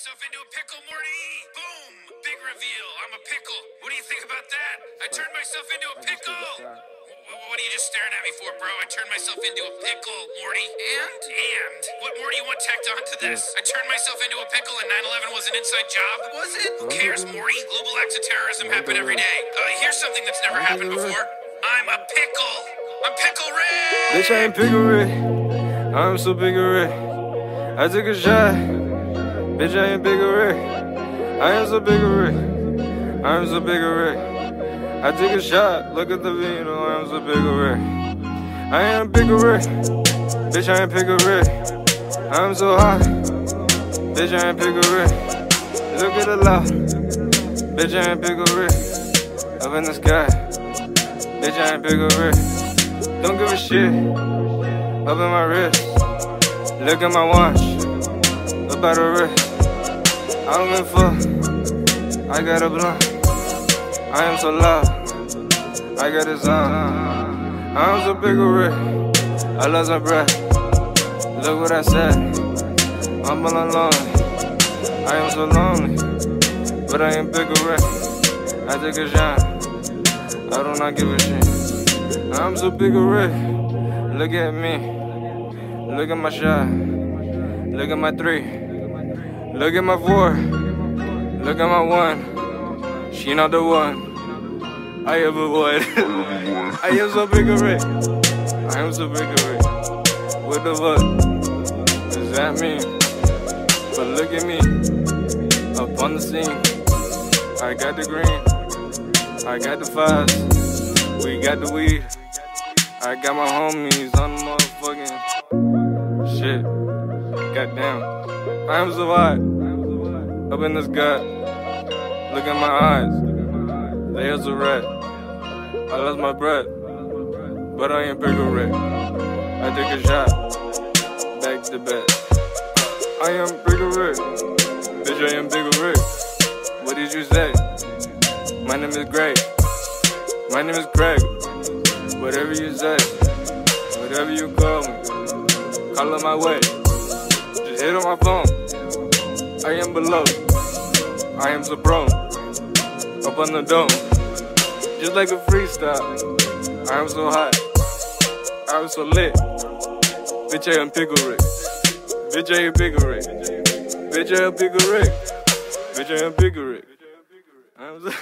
myself into a pickle, Morty. Boom! Big reveal. I'm a pickle. What do you think about that? I turned myself into a pickle. Wh- What are you just staring at me for, bro? I turned myself into a pickle, Morty. And? And? What more do you want tacked onto this? I turned myself into a pickle and 9 11 was an inside job? Was it? Who cares, Morty? Global acts of terrorism happen every day. Uh, here's something that's never happened before I'm a pickle. I'm Pickle Rick. Bitch, I ain't Pickle Rick. I'm so Pickle Rick. I took a shot. Bitch, I ain't Pickle Rick. I am so Pickle Rick. I'm so Pickle Rick. I take a shot. Look at the vino. I'm so Pickle Rick. I am Pickle Rick. Bitch, I ain't Pickle Rick. I'm so hot. Bitch, I ain't Pickle Rick. Look at the law. Bitch, I ain't Pickle Rick. Up in the sky. Bitch, I ain't Pickle Rick. Don't give a shit. Up in my wrist. Look at my watch. At the wrist. I don't give a fuck. I got a blunt. I am so loud. I got this on. I'm so big Rick. I lost my breath. Look what I said. I'm all alone. I am so lonely. But I ain't big Rick. I take a shot. I do not give a shit. I'm so big Rick. Look at me. Look at my shot. Look at my three. Look at my four. Look at my one. She not the one. I am a one. I am so big of Rick. I am so big of Rick. What the fuck does that mean? But look at me. Up on the scene. I got the green. I got the fives. We got the weed. I got my homies on the motherfucking shit. Goddamn. I am hot. Up in this gut. Look at my eyes. They is a rat. I lost my breath. But I ain't bigger red. I take a shot. Back to bed. I am bigger red. Bitch, I am bigger red. What did you say? My name is Greg. My name is Craig. Whatever you say, whatever you call me, call on my way. Hit on my phone. I am below. I am so prone. Up on the dome. Just like a freestyle. I am so hot. I am so lit. Bitch, I am Pickle Rick. Bitch, I am Pickle Rick. Bitch, I am Pickle Rick. Bitch, I am Pickle Rick. I'm so